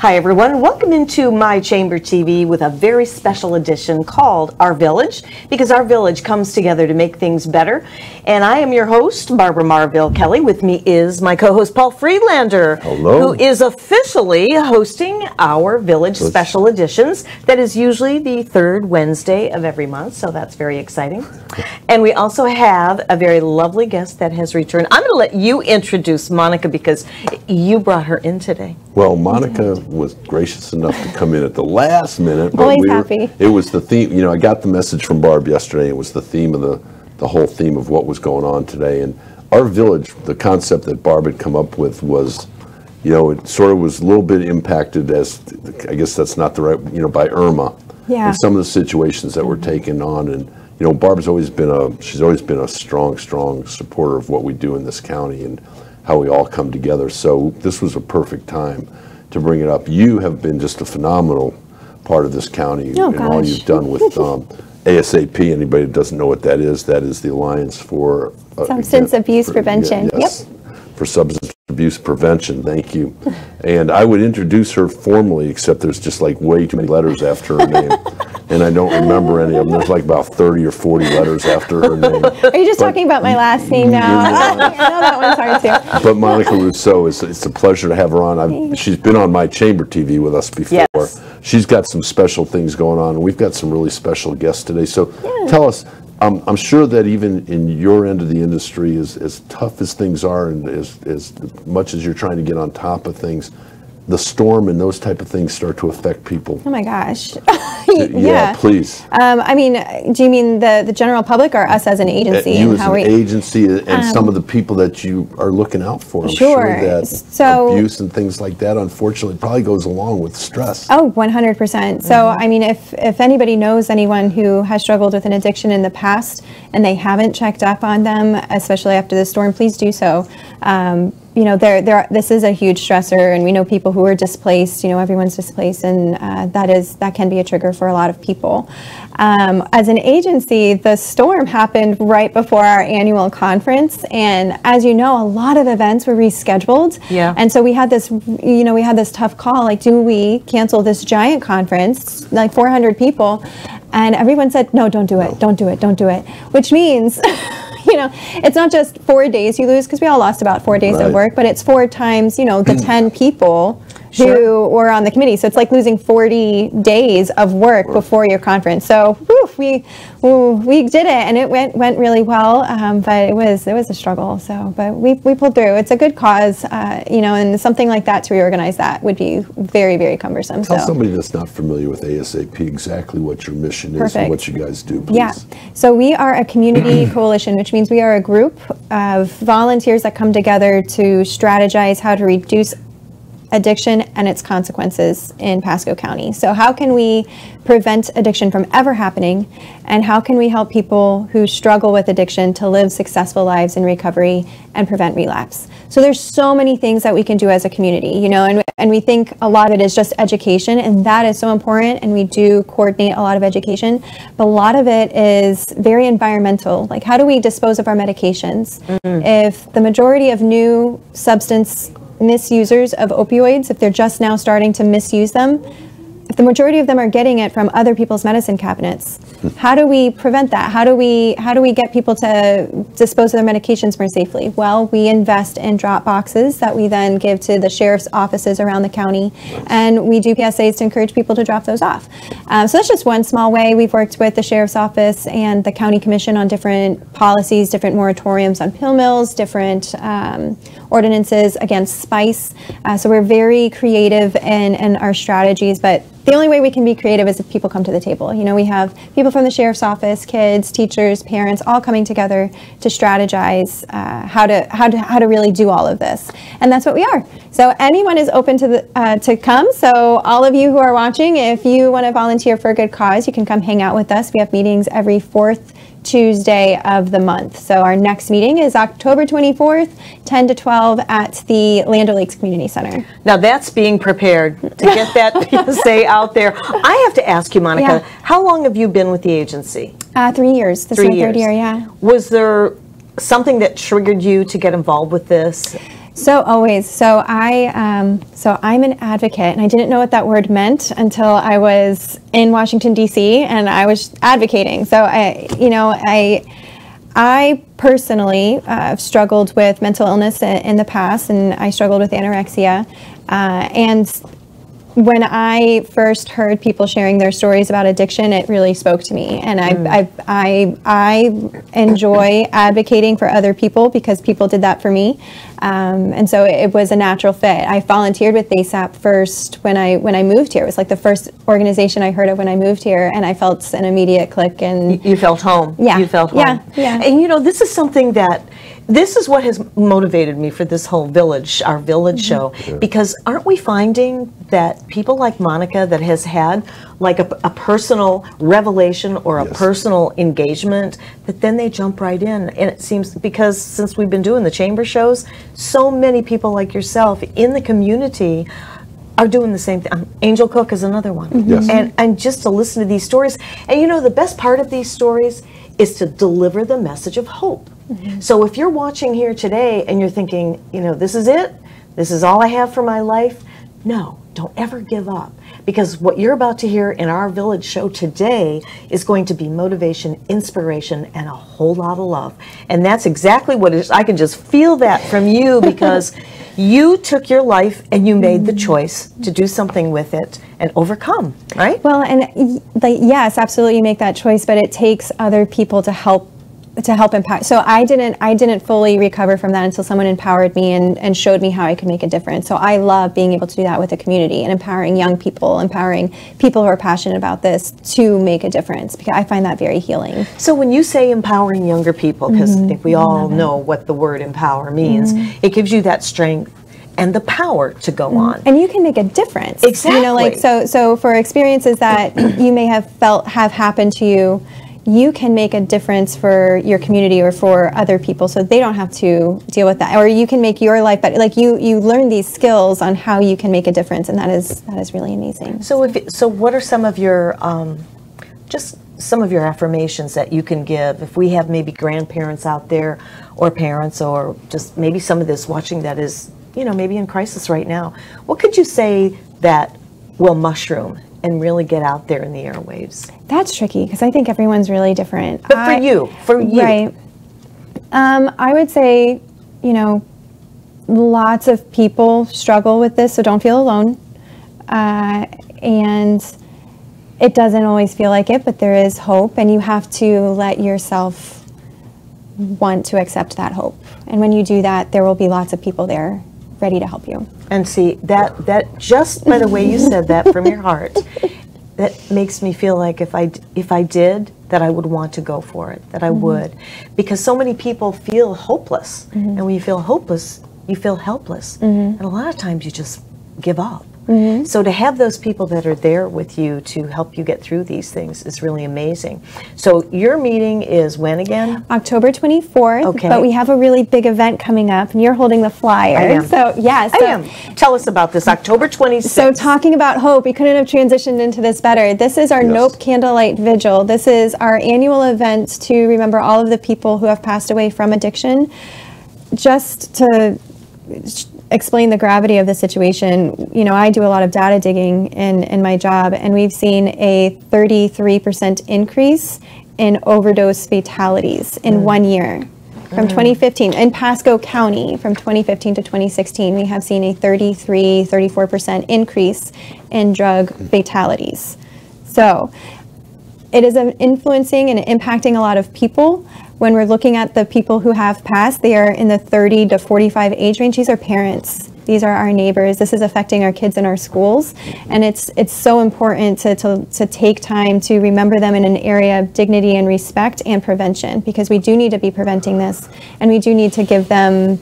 Hi, everyone. Welcome into My Chamber TV with a very special edition called Our Village, because our village comes together to make things better. And I am your host, Barbara Marville Kelly. With me is my co host, Paul Friedlander, Hello. who is officially hosting our village special editions. That is usually the third Wednesday of every month, so that's very exciting. And we also have a very lovely guest that has returned. I'm going to let you introduce Monica because you brought her in today. Well, Monica was gracious enough to come in at the last minute. but Always we were- happy. It was the theme, you know, I got the message from Barb yesterday. It was the theme of the, the whole theme of what was going on today. And our village, the concept that Barb had come up with was, you know, it sort of was a little bit impacted as, I guess that's not the right, you know, by Irma. Yeah. And some of the situations that were taken on. And, you know, Barb's always been a, she's always been a strong, strong supporter of what we do in this county and how we all come together. So this was a perfect time to bring it up. You have been just a phenomenal part of this county Oh, and all you've done with um, ASAP. Anybody that doesn't know what that is, that is the Alliance for uh, Substance again, Abuse for- Prevention. yes, For substance abuse prevention. Thank you. And I would introduce her formally, except there's just like way too many letters after her name. And I don't remember any of them. There's like about 30 or 40 letters after her name. Are you just But- talking about my last name now? I know that one's hard too. But Monica Rouseau, it's, it's a pleasure to have her on. I've, she's been on my chamber TV with us before. Yes. She's got some special things going on, and we've got some really special guests today. So tell us, um, I'm sure that even in your end of the industry, as, as tough as things are and as, as much as you're trying to get on top of things, the storm and those type of things start to affect people. Oh my gosh. Yeah, yeah. please. Um, I mean, do you mean the, the general public or us as an agency? you and as an we, Um, agency and some of the people that you are looking out for. I'm Sure. sure that So- abuse and things like that, unfortunately, probably goes along with stress. Oh, 100%. So, Mm-hmm. I mean, if, if anybody knows anyone who has struggled with an addiction in the past and they haven't checked up on them, especially after the storm, please do so. Um, you know, there, there, this is a huge stressor, and we know people who are displaced. You know, everyone's displaced, and uh, that is that can be a trigger for a lot of people. Um, as an agency, the storm happened right before our annual conference, and as you know, a lot of events were rescheduled. Yeah. And so we had this, you know, we had this tough call. Like, do we cancel this giant conference, like 400 people? And everyone said, no, don't do it, don't do it, don't do it. Which means, you know, it's not just four days you lose because we all lost about four days Right. of work, but it's four times, you know, the mm. 10 people who Sure. were on the committee. So it's like losing 40 days of work before your conference. So whew, we whew, we did it, and it went went really well. Um, but it was it was a struggle. So, but we we pulled through. It's a good cause, uh, you know, and something like that to reorganize that would be very very cumbersome. Tell so. somebody that's not familiar with ASAP exactly what your mission is and what you guys do, please. Yeah. So we are a community coalition, which means we are a group of volunteers that come together to strategize how to reduce addiction and its consequences in Pasco County. So how can we prevent addiction from ever happening and how can we help people who struggle with addiction to live successful lives in recovery and prevent relapse? So there's so many things that we can do as a community, you know, and, and we think a lot of it is just education and that is so important and we do coordinate a lot of education, but a lot of it is very environmental. Like how do we dispose of our medications? Mm. If the majority of new substance misusers of opioids, if they're just now starting to misuse them, if the majority of them are getting it from other people's medicine cabinets, how do we prevent that? How do we how do we get people to dispose of their medications more safely? Well, we invest in drop boxes that we then give to the sheriff's offices around the county, and we do PSAs to encourage people to drop those off. Um, so that's just one small way. We've worked with the sheriff's office and the county commission on different policies, different moratoriums on pill mills, different um, ordinances against spice. Uh, so we're very creative in, in our strategies, but the only way we can be creative is if people come to the table. You know, we have people from the sheriff's office, kids, teachers, parents, all coming together to strategize uh, how to how to how to really do all of this, and that's what we are. So anyone is open to the uh, to come. So all of you who are watching, if you want to volunteer for a good cause, you can come hang out with us. We have meetings every fourth Tuesday of the month. So our next meeting is October 24th, 10 to 12 at the Land O'Lakes Community Center. Now that's being prepared to get that PSA out there. I have to ask you, Monica, Yeah. how long have you been with the agency? Uh, three years. This Three is my third year, yeah. Was there something that triggered you to get involved with this? So always. So I. Um, so I'm an advocate, and I didn't know what that word meant until I was in Washington D.C. and I was advocating. So I, you know, I. I personally uh, struggled with mental illness in, in, the past, and I struggled with anorexia. Uh, and when I first heard people sharing their stories about addiction, it really spoke to me. And I, mm. I, I, I, enjoy advocating for other people because people did that for me. Um, and so it, was a natural fit. I volunteered with ASAP first when I when I moved here. It was like the first organization I heard of when I moved here, and I felt an immediate click. And you, you felt home. Yeah, you felt home. Yeah, yeah. And you know, this is something that this is what has motivated me for this whole village, our village mm-hmm. show, because aren't we finding that people like Monica that has had like a, a personal revelation or a yes. personal engagement, that then they jump right in. And it seems because since we've been doing the chamber shows, so many people like yourself in the community are doing the same thing. Um, Angel Cook is another one. Mm-hmm. Yes. And, and just to listen to these stories. And you know, the best part of these stories is to deliver the message of hope Mm-hmm. So if you're watching here today and you're thinking, you know, this is it, this is all I have for my life, no, don't ever give up. Because what you're about to hear in our village show today is going to be motivation, inspiration, and a whole lot of love. And that's exactly what it is. I can just feel that from you because you took your life and you made the choice to do something with it and overcome, right? Well, and like, yes, absolutely, you make that choice, but it takes other people to help to help impact. So I didn't I didn't fully recover from that until someone empowered me and, and showed me how I could make a difference. So I love being able to do that with the community and empowering young people, empowering people who are passionate about this to make a difference because I find that very healing. So when you say empowering younger people, because. I think we all know what the word empower means, mm-hmm. it gives you that strength and the power to go mm-hmm. on. And you can make a difference. Exactly. You know, like so so for experiences that you may have felt have happened to you you can make a difference for your community or for other people so they don't have to deal with that. Or you can make your life better. Like you you learn these skills on how you can make a difference and that is that is really amazing. So if so what are some of your um, just some of your affirmations that you can give? If we have maybe grandparents out there or parents or just maybe some of this watching that is you know maybe in crisis right now what could you say that will mushroom and really get out there in the airwaves? That's tricky because I think everyone's really different. But I, for you, for you. Right. Um, I would say, you know, lots of people struggle with this, so don't feel alone. Uh, and it doesn't always feel like it, but there is hope, and you have to let yourself want to accept that hope. And when you do that, there will be lots of people there ready to help you. And see that that just by the way you said that from your heart, that makes me feel like if I if I did that I would want to go for it, that I mm-hmm. would, because so many people feel hopeless, mm-hmm. and when you feel hopeless, you feel helpless, mm-hmm. and a lot of times you just give up. Mm-hmm. So to have those people that are there with you to help you get through these things is really amazing. So your meeting is when again? October 24th. Okay. But we have a really big event coming up, and you're holding the flyer. I am. So yes, yeah, so, I am. Tell us about this October 26th. So talking about hope, we couldn't have transitioned into this better. This is our yes. NOPE Candlelight Vigil. This is our annual event to remember all of the people who have passed away from addiction. Just to explain the gravity of the situation, you know, I do a lot of data digging in, in my job, and we've seen a 33% increase in overdose fatalities in mm. one year. From mm. 2015, in Pasco County, from 2015 to 2016, we have seen a 33, 34% increase in drug fatalities. So it is influencing and impacting a lot of people when we're looking at the people who have passed, they are in the 30 to 45 age range. These are parents. These are our neighbors. This is affecting our kids in our schools. And it's, it's so important to, to, to take time to remember them in an area of dignity and respect and prevention because we do need to be preventing this. And we do need to give them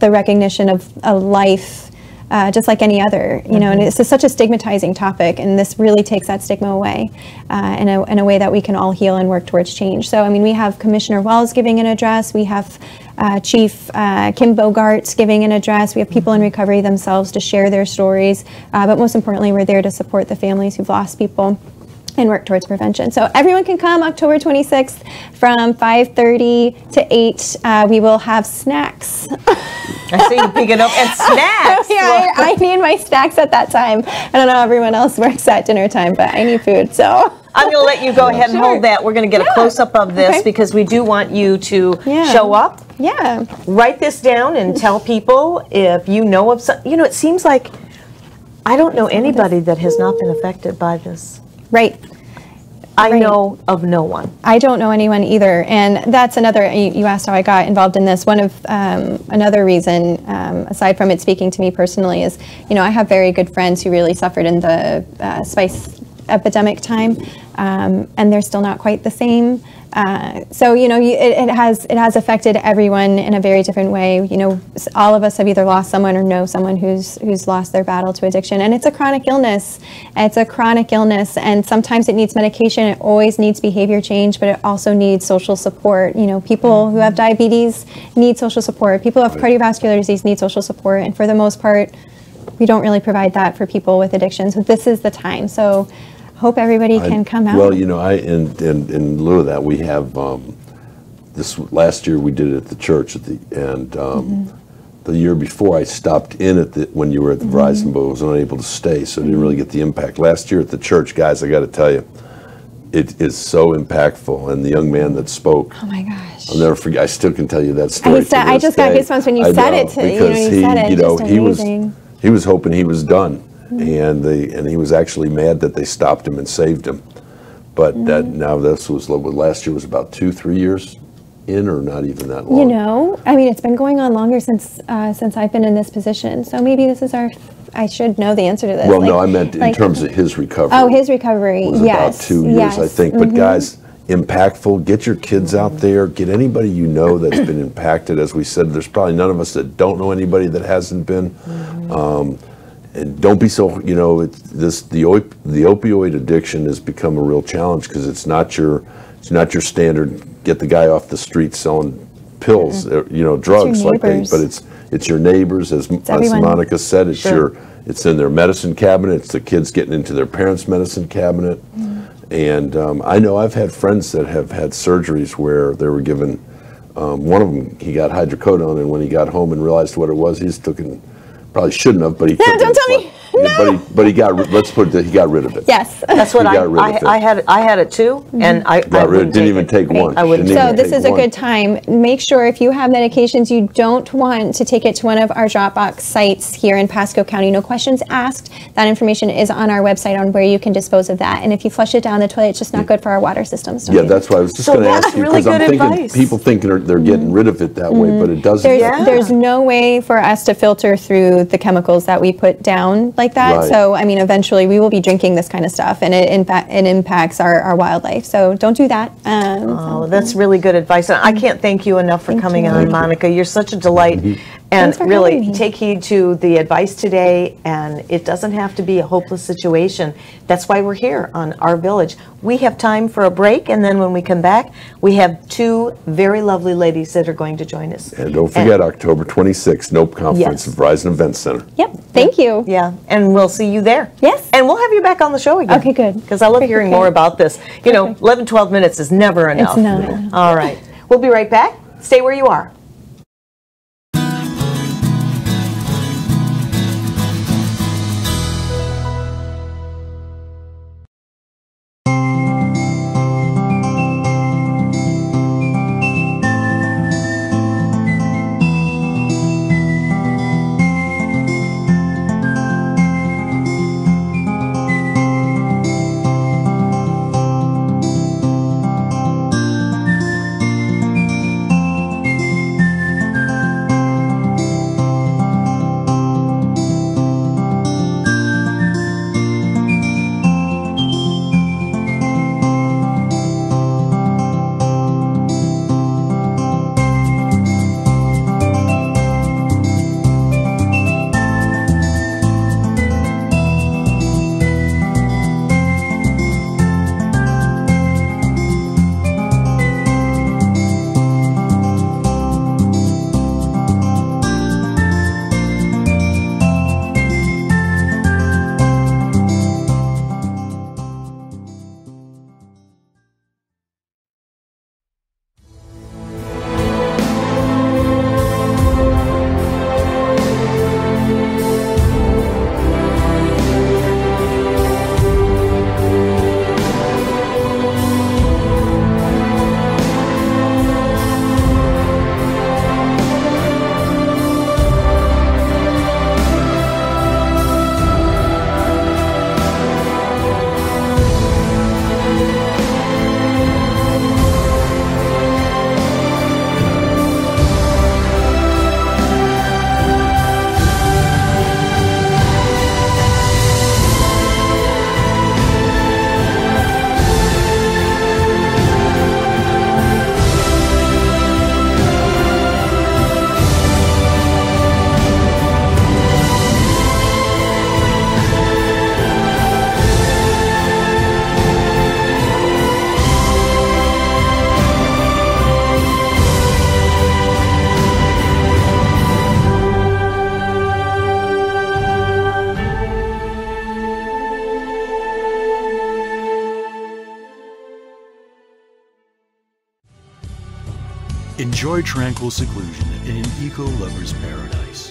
the recognition of a life uh, just like any other, you know, and mm-hmm. it's such a stigmatizing topic, and this really takes that stigma away uh, in, a, in a way that we can all heal and work towards change. So, I mean, we have Commissioner Wells giving an address, we have uh, Chief uh, Kim Bogarts giving an address, we have people in recovery themselves to share their stories, uh, but most importantly, we're there to support the families who've lost people. And work towards prevention. So everyone can come October 26th from 5:30 to 8. Uh, we will have snacks. I see you picking up and snacks. yeah, I, I need my snacks at that time. I don't know how everyone else works at dinner time, but I need food. So I'm going to let you go ahead and Sure. hold that. We're going to get a close up of this Okay. because we do want you to Yeah. show up. yeah, Write this down and tell people if you know of some. You know, it seems like I don't know anybody that has not been affected by this. right. I Right. know of no one. I don't know anyone either, and that's another. You, you asked how I got involved in this. One of um, another reason, um, aside from it speaking to me personally, is you know I have very good friends who really suffered in the uh, spice epidemic time, um, and they're still not quite the same. Uh, so you know, you, it, it has it has affected everyone in a very different way. You know, all of us have either lost someone or know someone who's who's lost their battle to addiction, and it's a chronic illness. It's a chronic illness, and sometimes it needs medication. It always needs behavior change, but it also needs social support. You know, people who have diabetes need social support. People who have cardiovascular disease need social support, and for the most part, we don't really provide that for people with addictions. So this is the time, so hope everybody can come out. Well, you know, I, in, in, in lieu of that, we have, um, this, last year we did it at the church at the, and, um, Mm-hmm. the year before I stopped in at the, when you were at the Mm-hmm. Verizon, but was unable to stay, so I didn't really get the impact. Last year at the church, guys, I gotta tell you, it is so impactful, and the young man that spoke, oh my gosh. I'll never forget. I still can tell you that story. said- to I just got day. goosebumps when you I said know, it to- you know, because you he, said it, you know, he was amazing. Mm-hmm. he was hoping he was done, and they and he was actually mad that they stopped him and saved him. But that Mm-hmm. now this was last year was about two three years in, or not even that long. You know, I mean, it's been going on longer since uh, since I've been in this position. So maybe this is our. I should know the answer to this. Well, no, I meant in like- terms of his recovery. Oh, his recovery. was yes. about two years, yes. I think. But mhm. guys, impactful. Get your kids out there. Get anybody you know that's been impacted. As we said, there's probably none of us that don't know anybody that hasn't been. Um, and don't be so. You know, it's this the op- the opioid addiction has become a real challenge because it's not your it's not your standard get the guy off the street selling pills, uh, you know, drugs like they. neighbors. But it's it's your neighbors, as, as. Monica said. It's Sure. your it's in their medicine cabinet. It's the kids getting into their parents' medicine cabinet. And um, I know I've had friends that have had surgeries where they were given. Um, one of them, he got hydrocodone, and when he got home and realized what it was, he's took. Probably shouldn't have, but he. took don't tell me. Yeah, But he, but he got. Let's put it. that He got rid of it. Yes. That's what We I, got rid of it. I, I had. I had it too, mm-hmm. and I, I rid. Didn't take even it. take one. I wouldn't So this is a one. good time. Make sure if you have medications you don't want to take it to one of our Dropbox sites here in Pasco County. No questions asked. That information is on our website on where you can dispose of that. And if you flush it down the toilet, it's just not good for our water systems. Yeah, you that's why I was just So going to ask you really because I'm good thinking advice. people thinking they're, they're getting mm-hmm. rid of it that way, but it doesn't. Mm-hmm. There's, Yeah. there's no way for us to filter through the chemicals that we put down like that. Right. So, I mean, eventually we will be drinking this kind of stuff and it, in fact, it impacts our, our wildlife. So don't do that. Um, Oh, that's really good advice, and I can't thank you enough for coming you. on, Monica. You're such a delight, and Thanks for really take heed to the advice today. And it doesn't have to be a hopeless situation. That's why we're here on our village. We have time for a break, and then when we come back, we have two very lovely ladies that are going to join us. And don't forget, October 26th, NOPE Conference Yes. at Verizon Event Center. Yep. Thank you. Yeah, and we'll see you there. Yes. And we'll have you back on the show again. Okay, good. Because I love Great, hearing more about this. You know, Perfect. 11, 12 minutes is never enough. It's not. All right. We'll be right back. Stay where you are. Tranquil seclusion in an eco-lover's paradise.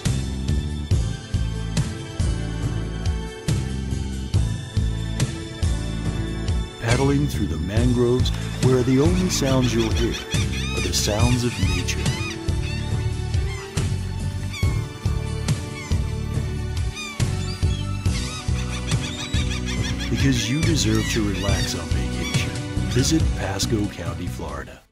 Paddling through the mangroves where the only sounds you'll hear are the sounds of nature. Because you deserve to relax on vacation. Visit Pasco County, Florida.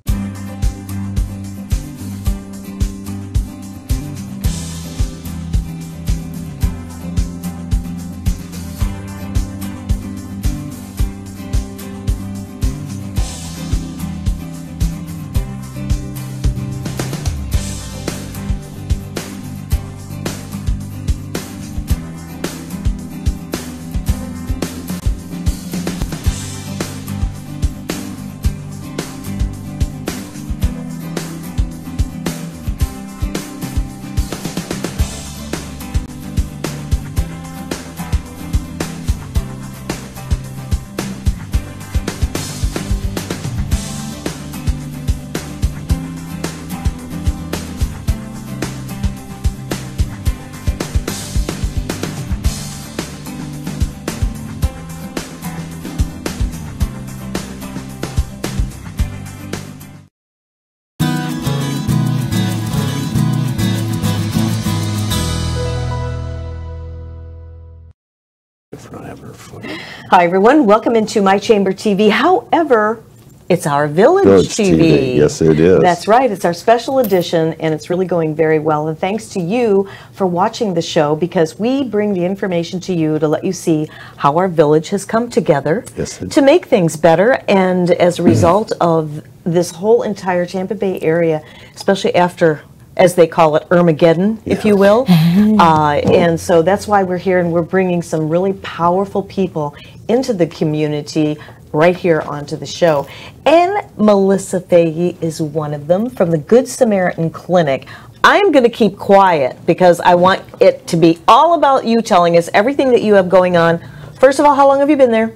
Hi, everyone. Welcome into My Chamber TV. However, it's our Village, Village TV. TV. Yes, it is. That's right. It's our special edition, and it's really going very well. And thanks to you for watching the show because we bring the information to you to let you see how our village has come together Yes, to make things better. And as a result of this whole entire Tampa Bay area, especially after as they call it, Armageddon, if you will. Uh, and so that's why we're here and we're bringing some really powerful people into the community right here onto the show. And Melissa Fahy is one of them from the Good Samaritan Clinic. I'm going to keep quiet because I want it to be all about you telling us everything that you have going on. First of all, how long have you been there?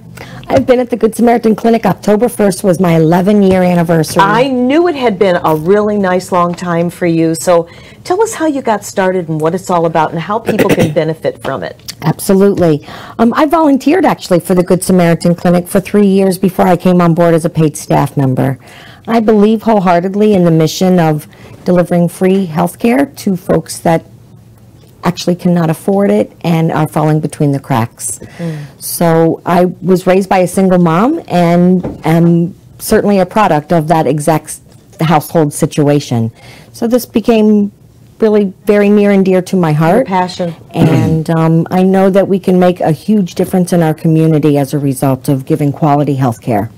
I've been at the Good Samaritan Clinic. October 1st was my 11 year anniversary. I knew it had been a really nice long time for you. So tell us how you got started and what it's all about and how people can benefit from it. Absolutely. Um, I volunteered actually for the Good Samaritan Clinic for three years before I came on board as a paid staff member. I believe wholeheartedly in the mission of delivering free health care to folks that actually cannot afford it and are falling between the cracks. So I was raised by a single mom and am certainly a product of that exact household situation. So this became really very near and dear to my heart. passion. And um, I know that we can make a huge difference in our community as a result of giving quality health care.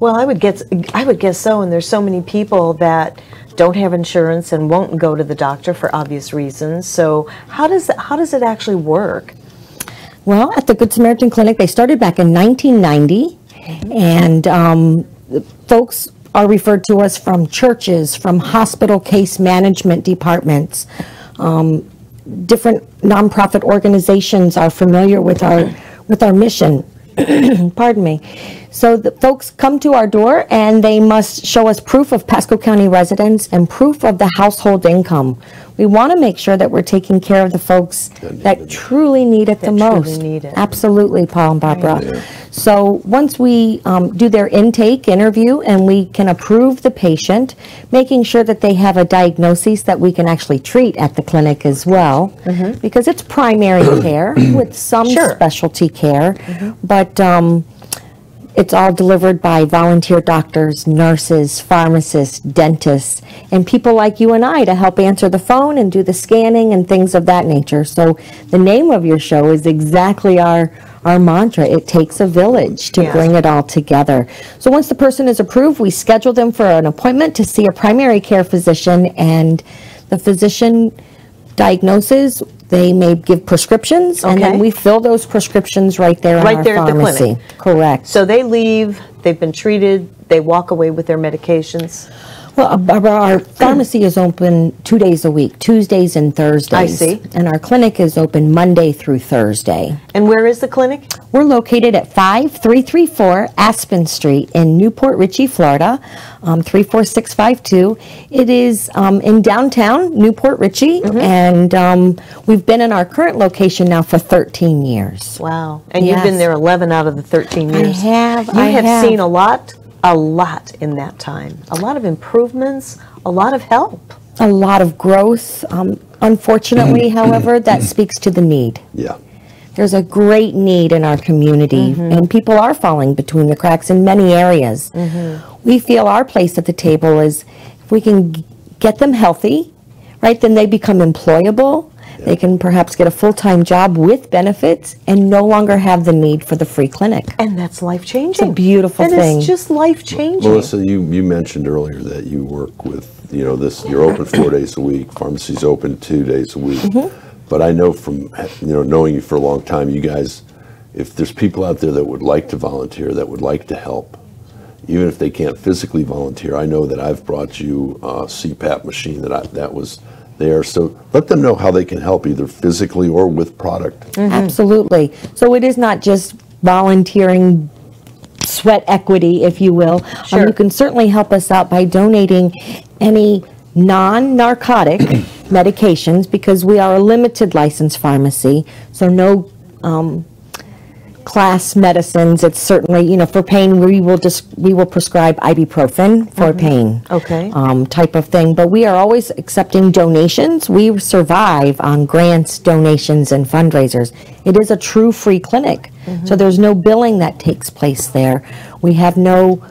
Well, I would guess I would guess so. And there's so many people that don't have insurance and won't go to the doctor for obvious reasons. So how does how does it actually work? Well, at the Good Samaritan Clinic, they started back in 1990, and um, folks are referred to us from churches, from hospital case management departments. Um, different nonprofit organizations are familiar with our with our mission. Pardon me. So the folks come to our door and they must show us proof of Pasco County residence and proof of the household income. We want to make sure that we're taking care of the folks that truly need it the That truly most. need it. Absolutely, Paul and Barbara. So once we um, do their intake interview and we can approve the patient, making sure that they have a diagnosis that we can actually treat at the clinic as well, because it's primary care with some. Sure. Specialty care, but um, it's all delivered by volunteer doctors, nurses, pharmacists, dentists, and people like you and I to help answer the phone and do the scanning and things of that nature. So the name of your show is exactly our our mantra. It takes a village to Yes. bring it all together. So once the person is approved, we schedule them for an appointment to see a primary care physician and the physician diagnoses, they may give prescriptions and Okay. then we fill those prescriptions right there in Right our there at the clinic. pharmacy. Correct. So they leave, they've been treated, they walk away with their medications. Well, our- pharmacy is open two days a week, Tuesdays and Thursdays. I see. And our clinic is open Monday through Thursday. And where is the clinic? We're located at 5334 Aspen Street in New Port Richey, Florida, um, 34652. It is um, in downtown New Port Richey, Mm-hmm. and um, we've been in our current location now for 13 years. Wow. And you've been there 11 out of the 13 years. I have, You I have, have. seen a lot, a lot in that time. A lot of improvements, a lot of help. A lot of growth. Um, unfortunately, mm-hmm. however, mm-hmm. that mm-hmm. speaks to the need. Yeah. There's a great need in our community, and people are falling between the cracks in many areas. We feel our place at the table is if we can g- get them healthy, right, then they become employable. They can perhaps get a full time job with benefits and no longer have the need for the free clinic. And that's life changing. A beautiful and thing. It's just life changing. Melissa, you, you mentioned earlier that you work with, you know, this, you're open four days a week, pharmacy's open two days a week. Mm-hmm. But I know from, you know, knowing you for a long time, you guys, if there's people out there that would like to volunteer, that would like to help, even if they can't physically volunteer, I know that I've brought you a CPAP machine that I, that was there. So let them know how they can help either physically or with product. Absolutely. So it is not just volunteering sweat equity, if you will. Um, Sure. you can certainly help us out by donating any non narcotic medications because we are a limited license pharmacy. So no um, class medicines. It's certainly, you know, for pain, we will just, we will prescribe ibuprofen for pain. Okay. Um, type of thing. But we are always accepting donations. We survive on grants, donations, and fundraisers. It is a true free clinic. So there's no billing that takes place there. We have no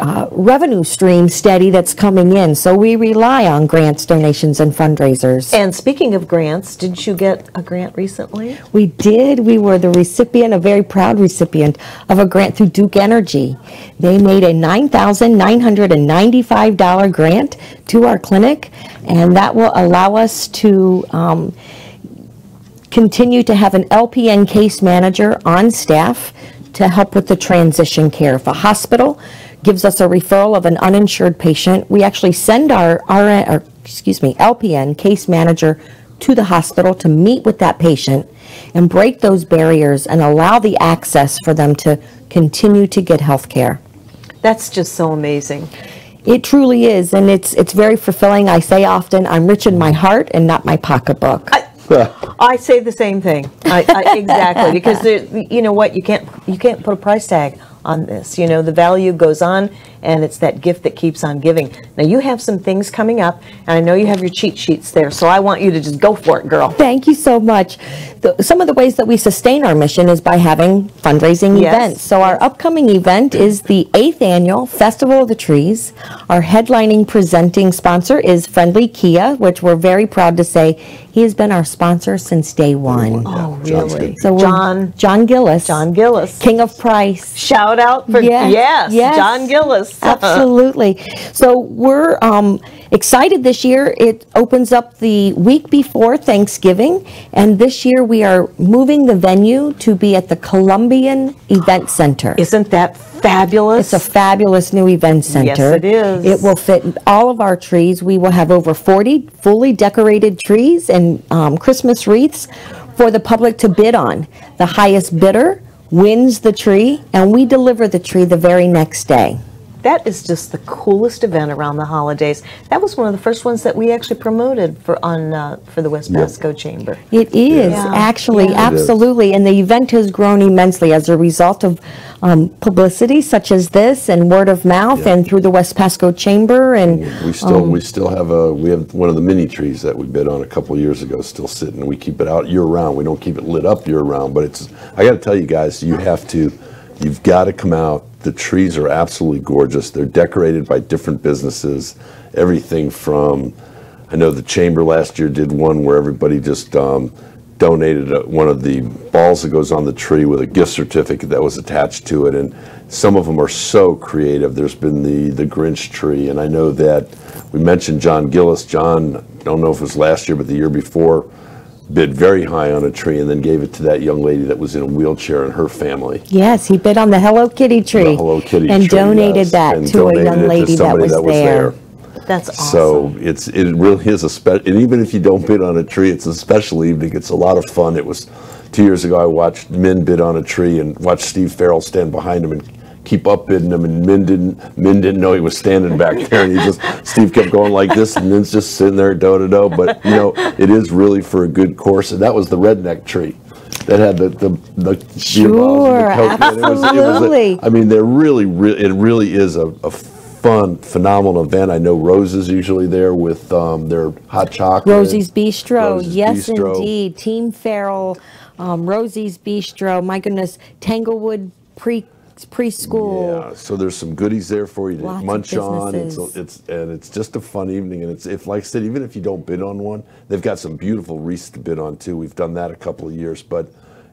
uh, revenue stream steady that's coming in. So we rely on grants, donations, and fundraisers. and speaking of grants, didn't you get a grant recently? We did. We were the recipient, a very proud recipient of a grant through Duke Energy. They made a $9,995 grant to our clinic, and that will allow us to um, continue to have an LPN case manager on staff to help with the transition care. If a hospital gives us a referral of an uninsured patient, we actually send our, our, or, excuse me, LPN case manager to the hospital to meet with that patient and break those barriers and allow the access for them to continue to get health care. That's just so amazing. It truly is, and it's it's very fulfilling. I say often, I'm rich in my heart and not my pocketbook. I say the same thing. I, I, exactly because there, you know what you can't you can't put a price tag on this. You know the value goes on, and it's that gift that keeps on giving. Now you have some things coming up, and I know you have your cheat sheets there. So I want you to just go for it, girl. Thank you so much. The, some of the ways that we sustain our mission is by having fundraising Yes. events. So our upcoming event is the eighth annual Festival of the Trees. Our headlining presenting sponsor is Friendly Kia, which we're very proud to say he has been our sponsor since day one. Oh, oh John's really? So John John Gillis, John Gillis. King of Price. Shout out for Yes, yes, yes. John Gillis. Absolutely. So we're um, excited this year. It opens up the week before Thanksgiving, and this year we are moving the venue to be at the Columbian Event Center. Isn't that fabulous? It's a fabulous new event center. Yes, it is. It will fit all of our trees. We will have over 40 fully decorated trees and um, Christmas wreaths for the public to bid on. The highest bidder wins the tree, and we deliver the tree the very next day. That is just the coolest event around the holidays. That was one of the first ones that we actually promoted for on uh, for the West Pasco Chamber. It is Yeah. actually Yeah. Absolutely, and the event has grown immensely as a result of um, publicity such as this and word of mouth, Yeah. and through the West Pasco Chamber. And We still, we still have a, we have one of the mini trees that we bid on a couple of years ago still sitting. We keep it out year round. We don't keep it lit up year round, but it's, I gotta tell you guys, you have to, you've gotta come out. The trees are absolutely gorgeous. They're decorated by different businesses. Everything from, I know the chamber last year did one where everybody just, um, donated uh, one of the balls that goes on the tree with a gift certificate that was attached to it. And some of them are so creative. There's been the, the Grinch tree, and I know that we mentioned John Gillis. John, I don't know if it was last year, but the year before, bid very high on a tree and then gave it to that young lady that was in a wheelchair and her family. Yes, he bid on the Hello Kitty tree. The Hello Kitty And tree, donated yes, that and to a donated it young to lady that somebody was there. That's awesome. So it's it really is a special, and even if you don't bid on a tree, it's a special evening. It's a lot of fun. It was two years ago. I watched men bid on a tree and watched Steve Farrell stand behind him and keep up bidding him. And Min didn't Min didn't know he was standing back there, and he just Steve kept going like this, and Min's just sitting there do do do. But you know, it is really for a good course, and that was the redneck tree. That had the the the Sure, the coat, and it was- it was a- absolutely. I mean, they're really, really, it really is a, a fun, phenomenal event. I know Rose is usually there with um, their hot chocolate. Rosie's Bistro, Rosie's yes Bistro. indeed. Team Farrell, um, Rosie's Bistro. My goodness, Tanglewood pre preschool. Yeah, so there's some goodies there for you to Lots munch on. It's, it's and it's just a fun evening. And it's if, like I said, even if you don't bid on one, they've got some beautiful wreaths to bid on too. We've done that a couple of years, but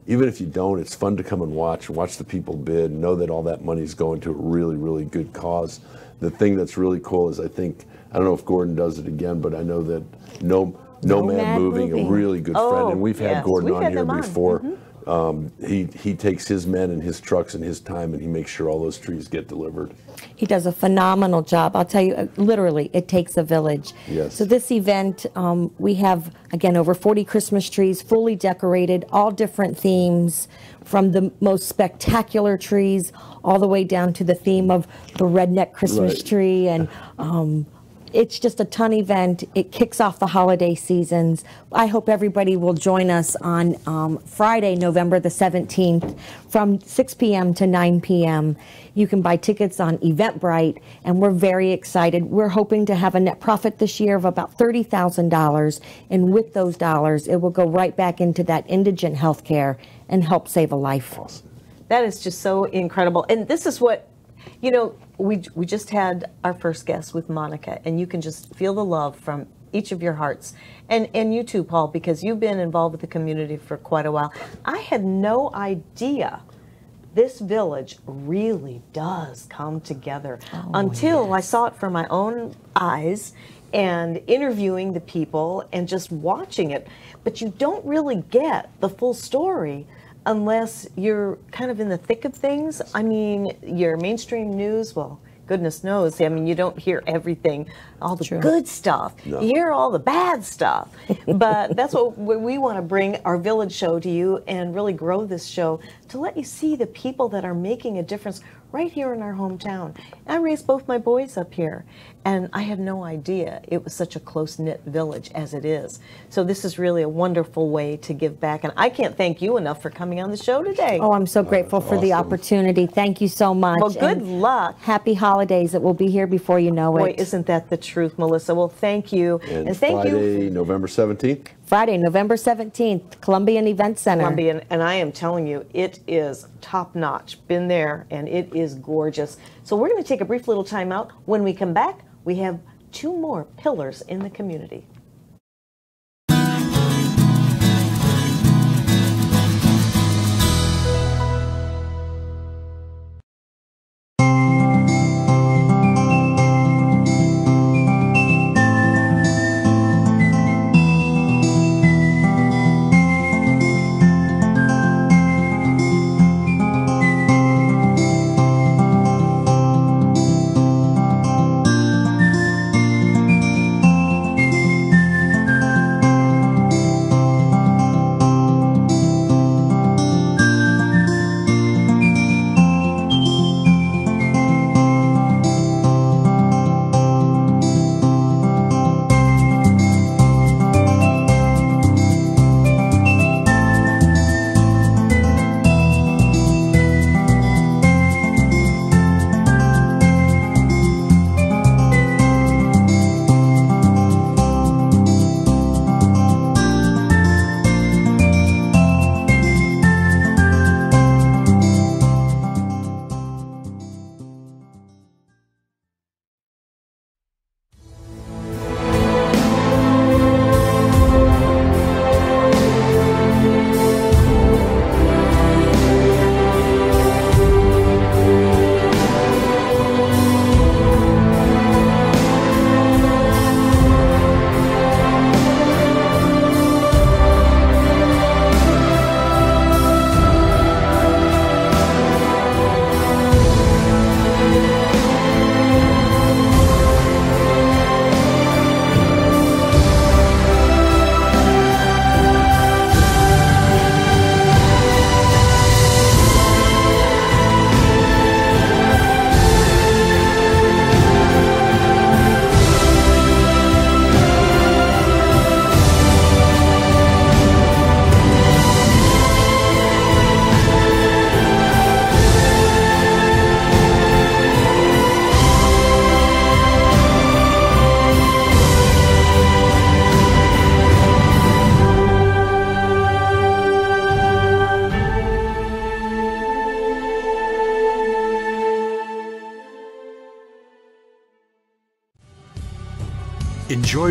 even if you don't, it's fun to come and watch and watch the people bid. and Know that all that money is going to a really, really good cause. The thing that's really cool is I think I don't know if Gordon does it again, but I know that no. Nomad, Nomad Moving, Moving. a really good Oh, friend, and we've had Gordon we've on had here on. before. Mm-hmm. Um, he he takes his men and his trucks and his time, and he makes sure all those trees get delivered. He does a phenomenal job. I'll tell you, uh, literally, it takes a village. Yes. So this event, um, we have again over 40 Christmas trees, fully decorated, all different themes, from the most spectacular trees all the way down to the theme of the redneck Christmas Right. tree, and um, it's just a ton event. It kicks off the holiday seasons. I hope everybody will join us on um, Friday, November the 17th, from 6 p.m. to 9 p.m. You can buy tickets on Eventbrite, and we're very excited. We're hoping to have a net profit this year of about $30,000, and with those dollars, it will go right back into that indigent health care and help save a life. That is just so incredible. And this is what, you know, we, we just had our first guest with Monica, and you can just feel the love from each of your hearts. And, and you too, Paul, because you've been involved with the community for quite a while. I had no idea this village really does come together oh, until I saw it from my own eyes and interviewing the people and just watching it. But you don't really get the full story unless you're kind of in the thick of things. I mean, your mainstream news, well, goodness knows. I mean, you don't hear everything, all the good stuff. You hear all the bad stuff. but that's what we we want to bring our village show to you and really grow this show to let you see the people that are making a difference right here in our hometown. I raised both my boys up here, and I had no idea it was such a close knit village as it is. So this is really a wonderful way to give back, and I can't thank you enough for coming on the show today. Oh, I'm so grateful for the opportunity. Thank you so much. Well, good and luck. Happy holidays. It will be here before you know Boy, it. isn't that the truth, Melissa? Well, thank you, And, thank Friday, you, November 17th. Friday, November 17th, Columbian Event Center. Columbian, and I am telling you, it is top notch. Been there, and it is gorgeous. So we're going to take a brief little time out. When we come back, we have two more pillars in the community.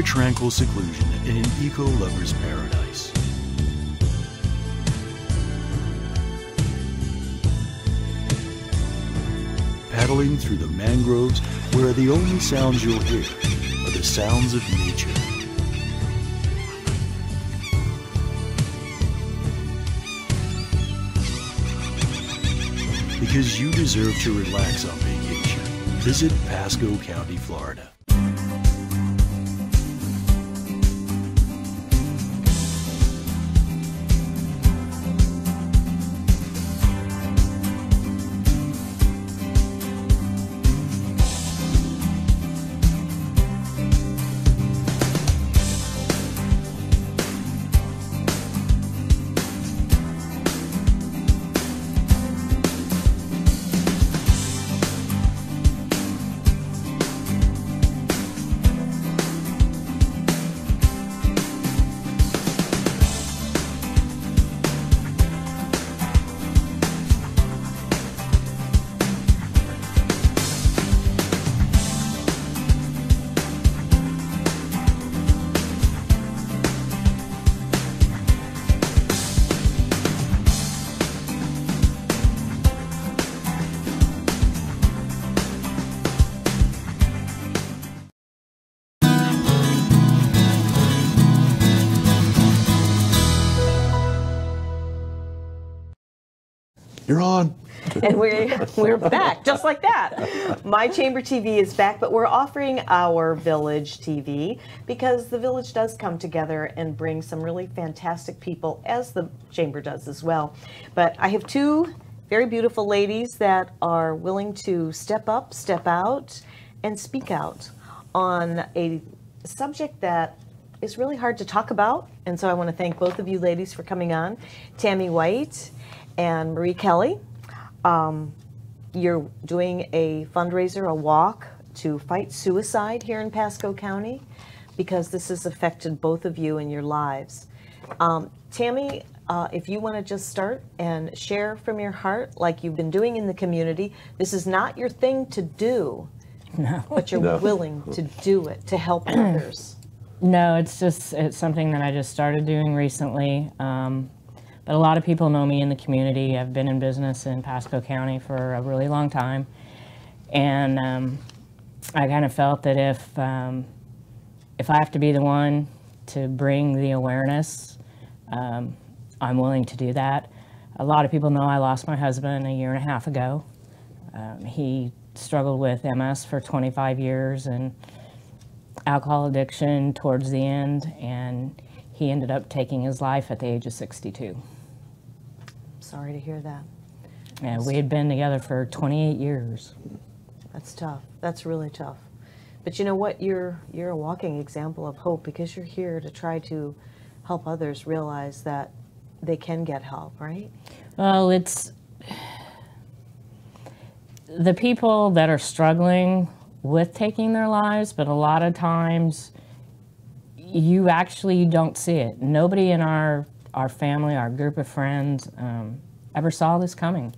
Enjoy tranquil seclusion in an eco lover's paradise. Paddling through the mangroves where the only sounds you'll hear are the sounds of nature. Because you deserve to relax on vacation. Visit Pasco County, Florida. You're on. and we're we're back just like that. My Chamber TV is back, but we're offering our Village TV because the Village does come together and bring some really fantastic people, as the Chamber does as well. But I have two very beautiful ladies that are willing to step up, step out, and speak out on a subject that is really hard to talk about. And so I want to thank both of you ladies for coming on, Tammy White and Marie Kelley. Um, you're doing a fundraiser, a walk to fight suicide here in Pasco County because this has affected both of you in your lives. Um, Tammy, uh, if you want to just start and share from your heart, like you've been doing in the community, this is not your thing to do, but you're No. willing to do it to help others. No, it's just it's something that I just started doing recently. Um, but a lot of people know me in the community. I've been in business in Pasco County for a really long time, and um, I kind of felt that if um, if I have to be the one to bring the awareness, um, I'm willing to do that. A lot of people know I lost my husband a year and a half ago. Um, he struggled with MS for 25 years and alcohol addiction towards the end, and he ended up taking his life at the age of 62. Sorry to hear that. And we had been together for 28 years. That's tough. That's really tough. But you know what? You're you're a walking example of hope because you're here to try to help others realize that they can get help, right? Well, it's the people that are struggling with taking their lives, but a lot of times you actually don't see it. Nobody in our our family, our group of friends, um, ever saw this coming.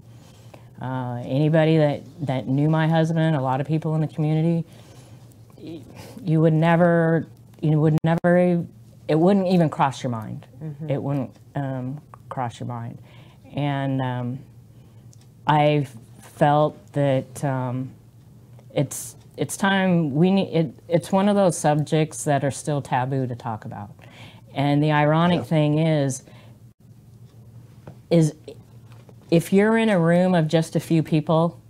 Uh, anybody that that knew my husband, a lot of people in the community, you would never, you would never, it wouldn't even cross your mind. It wouldn't um, cross your mind, and um, I felt that um, it's it's time we need it, it's one of those subjects that are still taboo to talk about. And the ironic thing is is if you're in a room of just a few people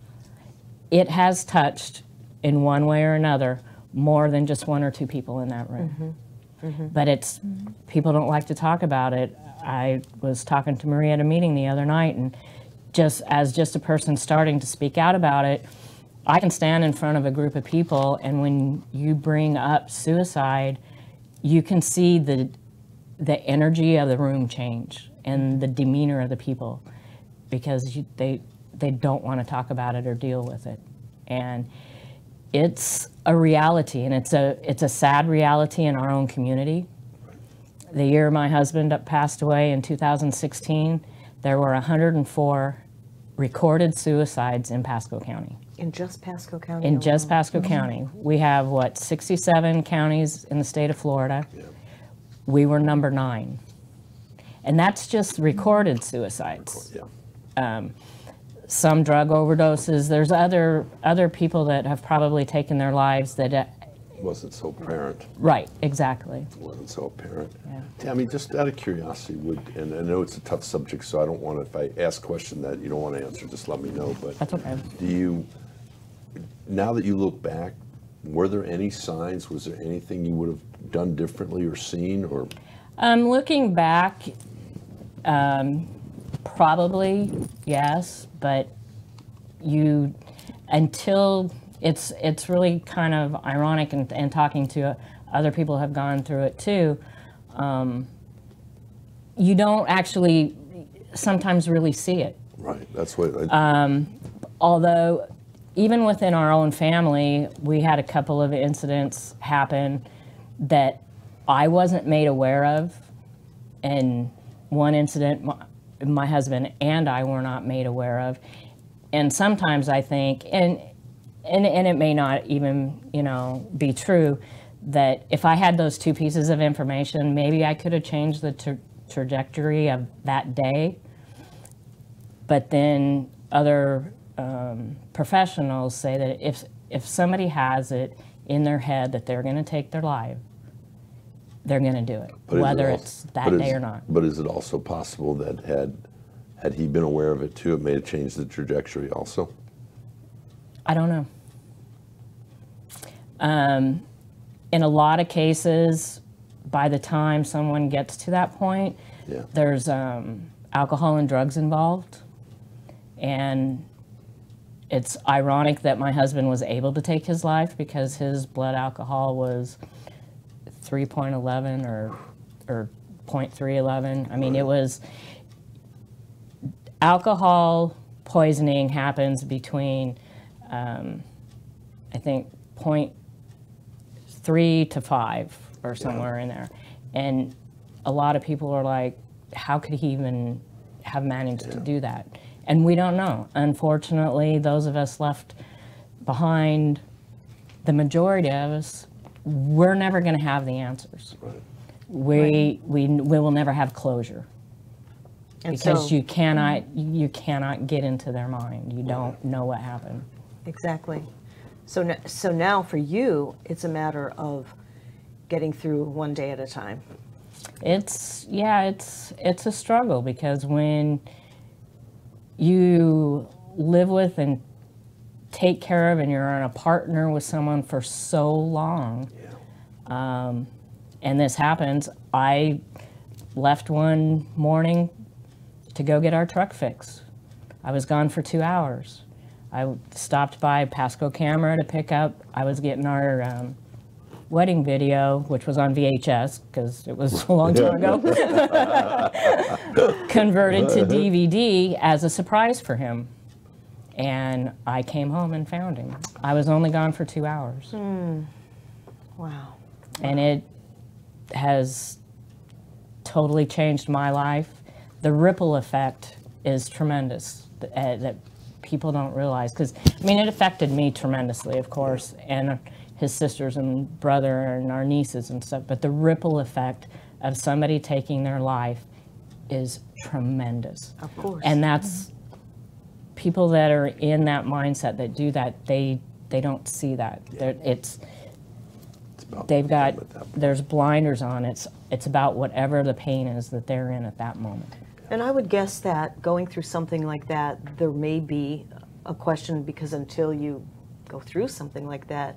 it has touched in one way or another more than just one or two people in that room. Mm-hmm. Mm-hmm. But it's people don't like to talk about it. I was talking to marie at a meeting the other night and just as just a person starting to speak out about it i can stand in front of a group of people and when you bring up suicide you can see the the energy of the room change and the demeanor of the people because you, they they don't want to talk about it or deal with it. And it's a reality and it's a it's a sad reality in our own community. The year my husband passed away in 2016 there were 104 recorded suicides in pasco county In just Pasco County? in just alone? Pasco County. We have, what, 67 counties in the state of Florida? We were number nine. And that's just recorded suicides. Yeah. Some drug overdoses. There's other, other people that have probably taken their lives that, uh, Wasn't so apparent. right, exactly. Wasn't so apparent. Yeah. Tammy, just out of curiosity, would, and I know it's a tough subject, so I don't want to, if I ask a question that you don't want to answer, just let me know, but. That's okay. Do you, now that you look back, were there any signs, was there anything you would have done differently or seen, or? Um, looking back, um, probably yes, but you until it's it's really kind of ironic and, and talking to other people who have gone through it too. Um, you don't actually sometimes really see it Right, that's what, I- although even within our own family, we had a couple of incidents happen that I wasn't made aware of. And one incident, my, my husband and I were not made aware of. And sometimes I think, and, and, and it may not even, you know, be true, that if I had those two pieces of information, maybe I could have changed the tra- trajectory of that day but then other um, professionals say that if if somebody has it in their head that they're going to take their life, they're going to do it, but is it whether it's that day or not. But is it also possible that had, had he been aware of it too, it may have changed the trajectory also? I don't know. Um, in a lot of cases, by the time someone gets to that point, Yeah. there's um, alcohol and drugs involved. And it's ironic that my husband was able to take his life because his blood alcohol was 3.11 or, or 0.311. I mean, it was alcohol poisoning happens between, um, I think, point three to five or somewhere in there. And a lot of people are like, how could he even have managed to do that? And we don't know. Unfortunately, those of us left behind, the majority of us, we're never going to have the answers. Right. We, we, we will never have closure And because so- you cannot you cannot get into their mind. You don't know what happened. Exactly. So, so now for you, it's a matter of getting through one day at a time. It's yeah, it's it's a struggle because when you live with and take care of and you're on a partner with someone for so long, um, and this happens, I left one morning to go get our truck fixed. I was gone for two hours. I stopped by Pasco Camera to pick up. I was getting our um, wedding video, which was on VHS because it was a long time ago, converted to DVD as a surprise for him. And I came home and found him. I was only gone for two hours. Wow. And it has totally changed my life. The ripple effect is tremendous uh, that people don't realize. Because, I mean, it affected me tremendously, of course, and his sisters and brother and our nieces and stuff. But the ripple effect of somebody taking their life is tremendous. Of course. And that's people that are in that mindset that do that, they, they don't see that. They're- It's, It's about they've got that there's blinders on it's it's about whatever the pain is that they're in at that moment And I would guess that going through something like that, there may be a question because until you go through something like that,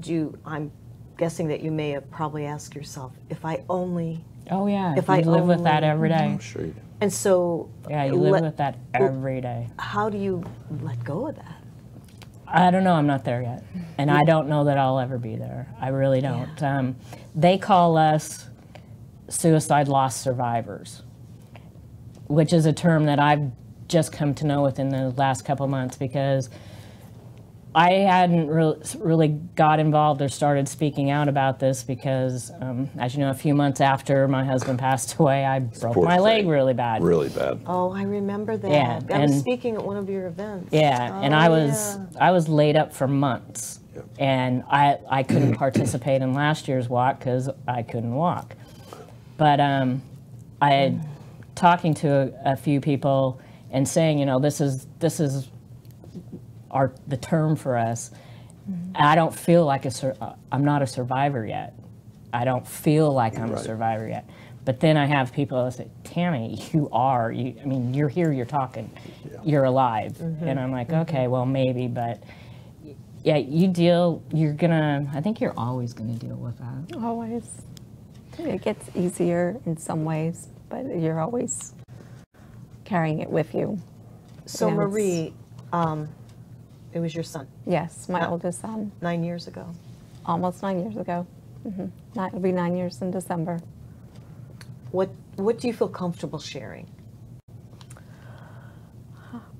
do you, I'm guessing that you may have probably asked yourself, if I only, oh yeah If you I live with that every day I'm sure you do. and so. yeah you live let- with that every day How do you let go of that? i don't know i'm not there yet and i don't know that i'll ever be there i really don't um, they call us suicide loss survivors which is a term that i've just come to know within the last couple months because I hadn't re- really got involved or started speaking out about this because, um, as you know, a few months after my husband passed away, I broke Poor my leg really bad. Really bad. Oh, I remember that. Yeah, I was speaking at one of your events. Yeah, and Oh, I was yeah. I was laid up for months, Yeah. and I I couldn't participate in last year's walk because I couldn't walk. But um, I had talking to a, a few people and saying, you know, this is this is our the term for us. I don't feel like a sur- uh, I'm not a survivor yet. I don't feel like I'm a survivor yet. But then I have people that say, Tammy, you are. You, I mean, you're here. You're talking. You're alive. And I'm like, okay, well, maybe, but yeah, you deal. You're gonna. I think you're always gonna deal with that. Always. It gets easier in some ways, but you're always carrying it with you. So Yeah, it's- Marie, um, it was your son Yes, my oldest son, nine years ago. almost nine years ago. hmm Nine, it'll be nine years in December. What What do you feel comfortable sharing?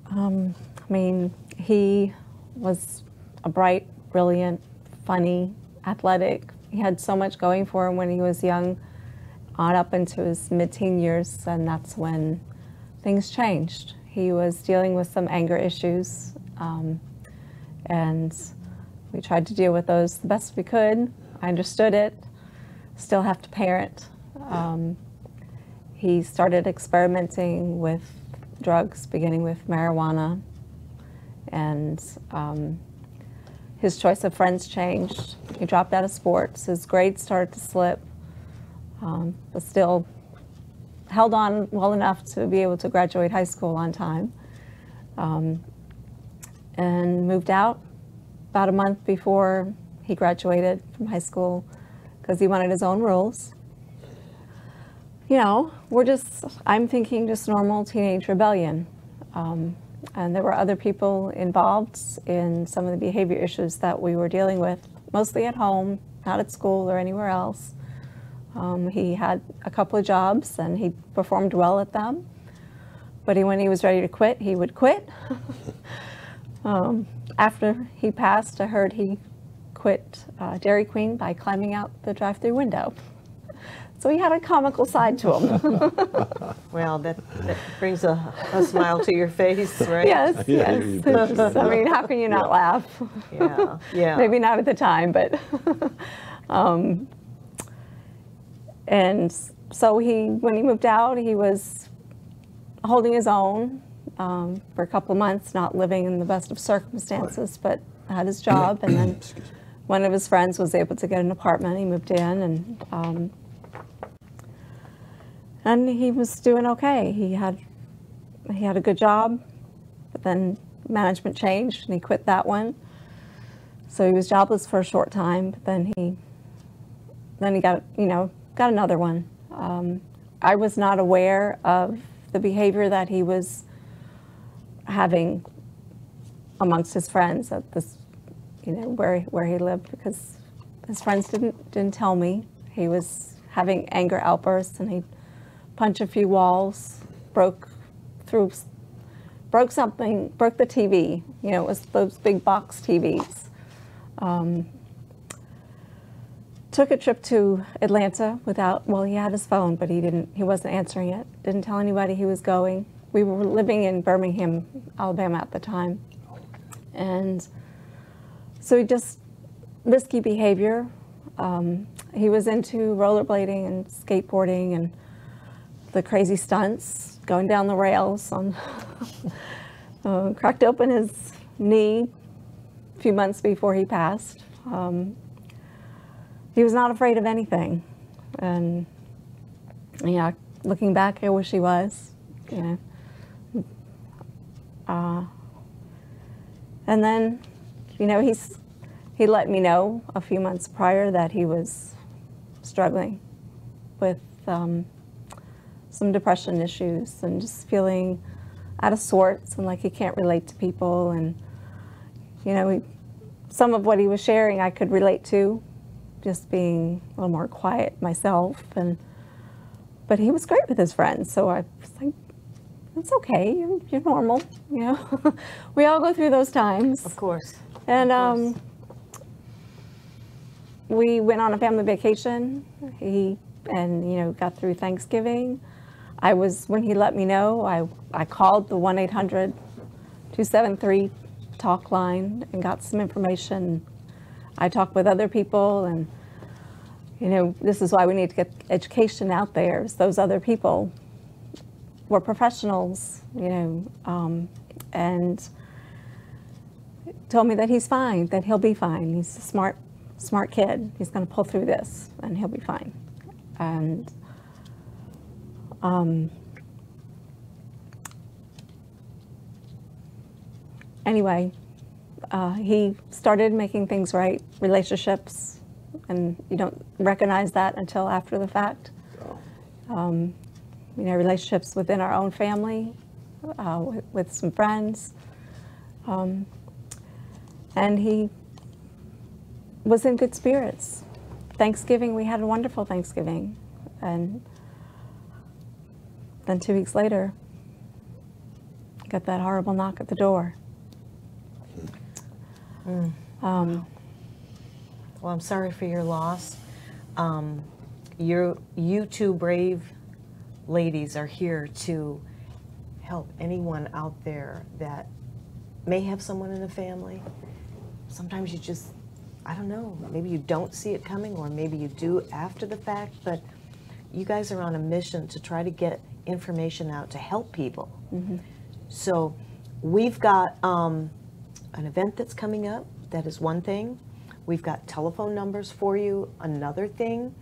I mean, he was a bright, brilliant, funny, athletic. He had so much going for him when he was young, on up into his mid-teen years, and that's when things changed. He was dealing with some anger issues, um, and we tried to deal with those the best we could. I understood it. Still have to parent. Um, he started experimenting with drugs, beginning with marijuana, and um, his choice of friends changed. He dropped out of sports. His grades started to slip, um, but still held on well enough to be able to graduate high school on time. Um, and moved out about a month before he graduated from high school because he wanted his own rules. You know, we're just, I'm thinking just normal teenage rebellion. Um, and there were other people involved in some of the behavior issues that we were dealing with, mostly at home, not at school or anywhere else. Um, he had a couple of jobs and he performed well at them. But he, when he was ready to quit, he would quit. um, after he passed, I heard he quit uh, Dairy Queen by climbing out the drive through window. So he had a comical side to him. Well, that, that brings a, a smile to your face, right? yes, Yeah, yes. you. I mean, how can you not laugh? Yeah. Yeah. Maybe not at the time, but. um, and so he, when he moved out, he was holding his own um, for a couple of months, not living in the best of circumstances, but had his job. And then one of his friends was able to get an apartment. He moved in, and um, and he was doing okay. He had he had a good job, but then management changed, and he quit that one. So he was jobless for a short time, but then he then he got you know got another one. Um, I was not aware of the behavior that he was having amongst his friends at this you know where where he lived because his friends didn't didn't tell me. He was having anger outbursts and he'd punch a few walls broke through broke something broke the TV you know it was those big box TVs um, took a trip to Atlanta without well he had his phone but he didn't he wasn't answering it. Didn't tell anybody he was going we were living in Birmingham Alabama at the time and so he just risky behavior um, he was into rollerblading and skateboarding and the crazy stunts going down the rails on uh, cracked open his knee a few months before he passed um, he was not afraid of anything. And yeah, looking back, I wish he was. You know. Uh, and then, you know, he's he let me know a few months prior that he was struggling with um, some depression issues and just feeling out of sorts and like he can't relate to people and you know he, some of what he was sharing I could relate to just being a little more quiet myself and but he was great with his friends so I was like it's okay. You're, you're normal. You know, we all go through those times. Of course. And um, we went on a family vacation. He and you know got through Thanksgiving. I was when he let me know. I I called the one 800 273 talk line and got some information. I talked with other people and. You know, this is why we need to get education out there. Is those other people were professionals, you know, um, and told me that he's fine, that he'll be fine. He's a smart, smart kid. He's going to pull through this, and he'll be fine. And um, anyway, uh, he started making things right, relationships, and you don't recognize that until after the fact. Um, you know, relationships within our own family, uh, with, with some friends. Um, and he was in good spirits. Thanksgiving, we had a wonderful Thanksgiving. And then two weeks later, got that horrible knock at the door. Um, Well, I'm sorry for your loss. Um, you're, you two brave ladies are here to help anyone out there that may have someone in the family. Sometimes you just, I don't know, maybe you don't see it coming, or maybe you do after the fact, but you guys are on a mission to try to get information out to help people. So we've got um, an event that's coming up, that is one thing. We've got telephone numbers for you, another thing.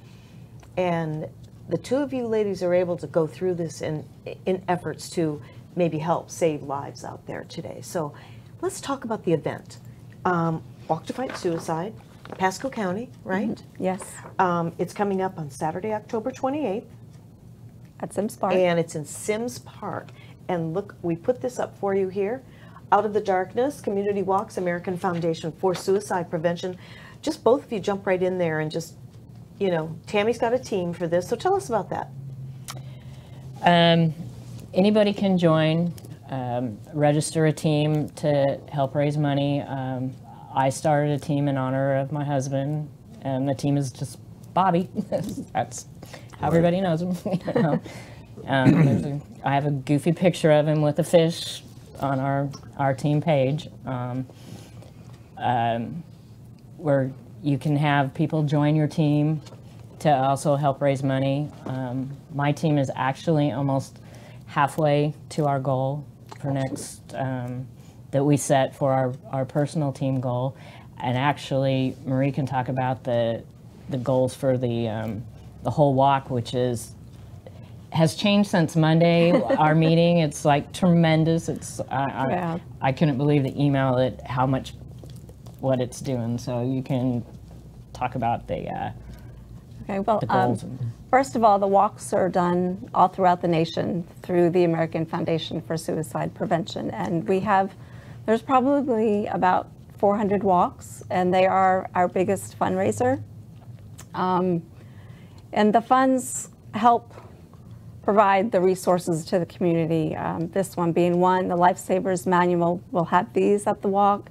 And the two of you ladies are able to go through this in, in efforts to maybe help save lives out there today. So let's talk about the event. Um, Walk to Fight Suicide, Pasco County, right? yes, Um, it's coming up on Saturday, October 28th, at Sims Park. and it's in Sims Park. And look, we put this up for you here. Out of the Darkness, Community Walks, American Foundation for Suicide Prevention. Just both of you jump right in there and just, you know, Tammy's got a team for this, so tell us about that. Um, anybody can join, um, register a team to help raise money. Um, I started a team in honor of my husband, and the team is just Bobby. That's how everybody knows him. you um, a, I have a goofy picture of him with a fish on our, our team page. Um, um, where you can have people join your team to also help raise money. Um, my team is actually almost halfway to our goal for next um, that we set for our, our personal team goal. And actually, Marie can talk about the the goals for the um, the whole walk, which is has changed since Monday. our meeting, it's like tremendous. It's I, I. I couldn't believe the email that how much what it's doing. So you can talk about the uh, Okay, well, the um, goals. and- first of all, the walks are done all throughout the nation through the American Foundation for Suicide Prevention. And we have, there's probably about 400 walks, and they are our biggest fundraiser. Um, and the funds help provide the resources to the community. Um, this one being one, the Lifesavers Manual will have these at the walk.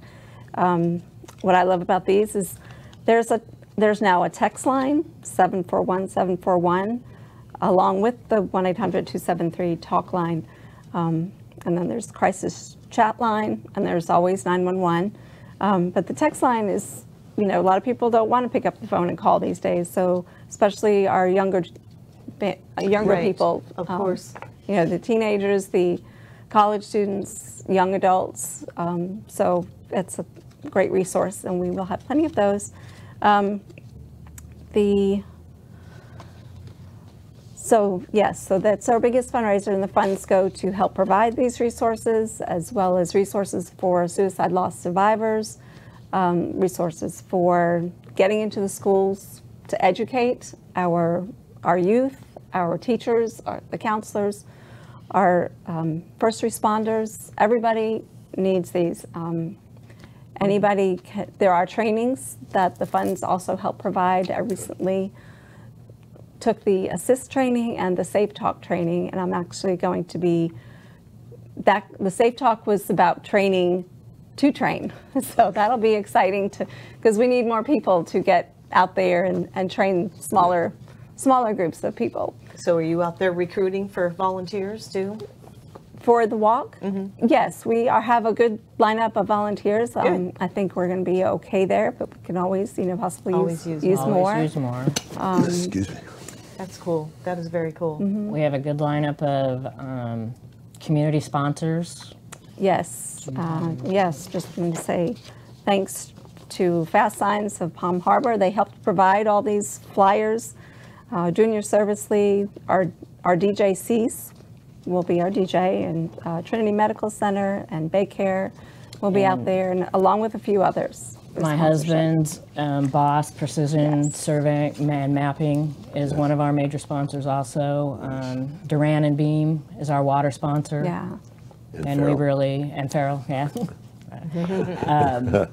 Um, what I love about these is there's a there's now a text line 741 741 along with the 1 800 273 talk line. Um, and then there's crisis chat line and there's always 911. Um, but the text line is, you know, a lot of people don't want to pick up the phone and call these days. So especially our younger younger Right, people. of um, course. You know, the teenagers, the college students, young adults. Um, so it's a great resource, and we will have plenty of those. Um, the so yes, so that's our biggest fundraiser, and the funds go to help provide these resources, as well as resources for suicide loss survivors, um, resources for getting into the schools to educate our our youth, our teachers, our, the counselors, our um, first responders. Everybody needs these. Um, anybody, ca there are trainings that the funds also help provide. I recently took the ASIST training and the safe talk training and i'm actually going to be that the Safe Talk was about training to train. So that'll be exciting to because we need more people to get out there and, and train smaller smaller groups of people. So are you out there recruiting for volunteers too? For the walk, yes, we are, have a good lineup of volunteers. Um, I think we're going to be okay there, but we can always, you know, possibly Always use, use use more. more. Always use more. Excuse me. That's cool. That is very cool. We have a good lineup of um, community sponsors. Yes, uh, yes, just want to say thanks to Fast Signs of Palm Harbor. They helped provide all these flyers. Uh, Junior Service League, our, our DJ Cease will be our DJ, and uh, Trinity Medical Center and Baycare will be out there, and along with a few others. My sponsorship. husband's um, boss, Precision Yes. Survey Man Mapping, is one of our major sponsors also. Um, Duran and Beam is our water sponsor. Yeah, And we Farrell. really, and Farrell, yeah. Um,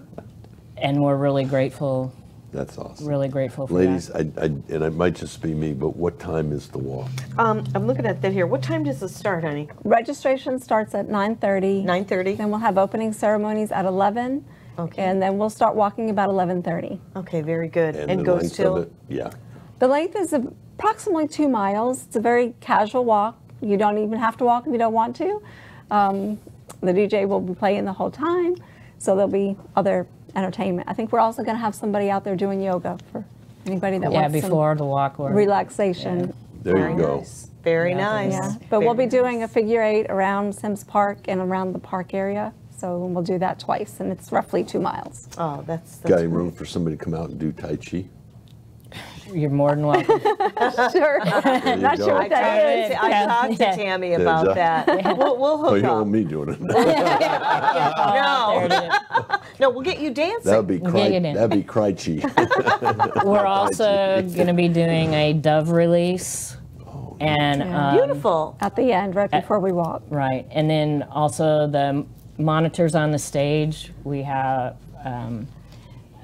And we're really grateful, That's awesome. really grateful for Ladies, that. I, I, and it might just be me, but what time is the walk? Um, I'm looking at that here. What time does it start, honey? registration starts at 9:30. 9:30? Then we'll have opening ceremonies at 11. Okay. And then we'll start walking about 11:30. Okay, very good. And, the goes length of till it? Yeah. The length is approximately two miles. It's a very casual walk. You don't even have to walk if you don't want to. Um, the DJ will be playing the whole time, so there'll be other entertainment. I think we're also going to have somebody out there doing yoga for anybody that Yeah, wants before the walk. some we're- relaxation. There very you go. nice. Very nice. Yeah, but we'll be Very doing a figure eight around Sims Park and around the park area. So we'll do that twice, and it's roughly two miles. Oh, that's, that's Got any room for somebody to come out and do Tai Chi? You're more than welcome. Sure. Not go. sure I what that is. talked, I talked to Yeah. Tammy about ya? that. We'll, we'll Oh, hook you don't want me doing it. No, There it is. no, we'll get you dancing. That'd be cry, get it. that'd be cry. We're also going to be doing a dove release. And um, Beautiful. At the end, right before we walk. Right, and then also the monitors on the stage. We have um,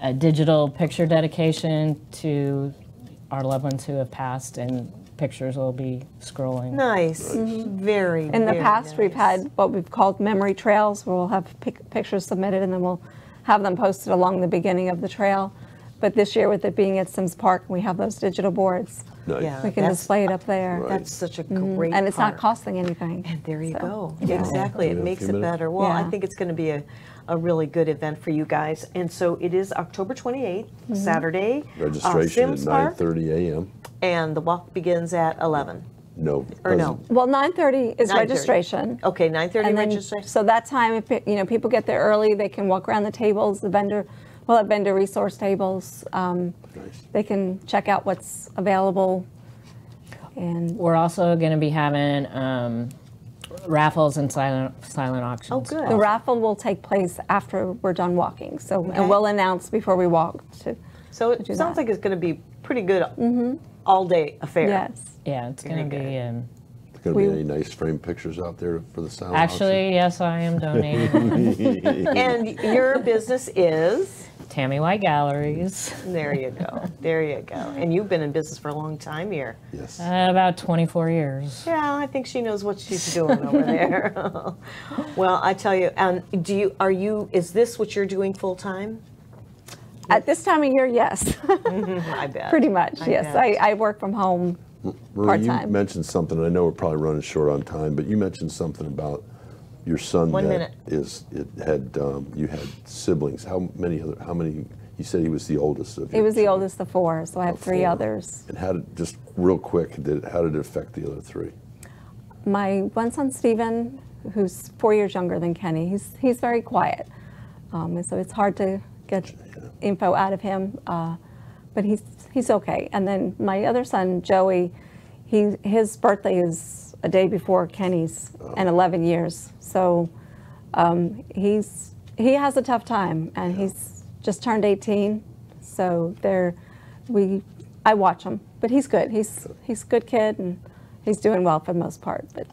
a digital picture dedication to our loved ones who have passed, and pictures will be scrolling. Nice. Mm-hmm. Very. In the past, we've had what we've called memory trails, where we'll have pic- pictures submitted and then we'll have them posted along the beginning of the trail. But this year, with it being at Sims Park, we have those digital boards. Nice. Yeah. We can display it up there. Right. That's such a great And it's not costing anything. And there you So, go. yeah. Exactly. Yeah, It makes it minutes. better. Well, I think it's going to be a, a really good event for you guys. And so it is October 28th, Mm-hmm. Saturday. uh, Registration at Sims Park, 9:30 a.m. And the walk begins at 11. No. Or no? doesn't- Well, 9:30 is 9:30. registration. Okay, 9:30 And then, registration. so that time, if, it- you know, people get there early, they can walk around the tables, the vendor, we'll have been to resource tables. Um, Nice. They can check out what's available. And We're also going to be having um, raffles and silent silent auctions. Oh, good. the raffle will take place after we're done walking. So, Okay. and we'll announce before we walk to, So it do sounds that. like it's going to be pretty good all day affair. yes. Yeah, it's going to Very be. Um, Going to be We- any nice frame pictures out there for the silent actually, yes, I am donating. And your business is? Tammy White Galleries. There you go. There you go. And you've been in business for a long time here. Yes. Uh, about 24 years. Yeah, I think she knows what she's doing over there. well, I tell you, and do you are you is this what you're doing full time? At this time of year, yes, I bet. pretty much. I yes, bet. I, I work from home. Marie, you part-time. mentioned something. I know we're probably running short on time, but you mentioned something about your son One minute. is it had um, you had siblings. How many other? How many? You said he was the oldest of. He was the children. oldest of four, so I have Of three four. others. And how did just real quick? Did how did it affect the other three? My one son, Stephen, who's four years younger than Kenny, he's, he's very quiet. Um, and so it's hard to get info out of him, uh, but he's, he's okay. And then my other son, Joey, he, his birthday is a day before Kenny's and 11 years. So um, he's, he has a tough time and he's just turned 18. So there, we, I watch him, but he's good. He's, he's a good kid and he's doing well for the most part. But,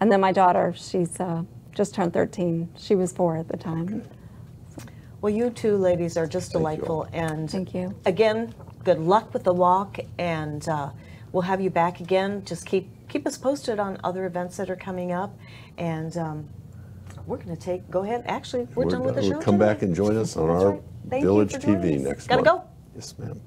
and then my daughter, she's uh, just turned 13. She was four at the time. Well, you two ladies are just you. delightful, and Thank you. Again, good luck with the walk, and uh, we'll have you back again. Just keep keep us posted on other events that are coming up, and um, we're going to take, go ahead, actually, we're We're done with the show Come back and join us on That's our right. Village TV next Gotta month. go. Yes, ma'am.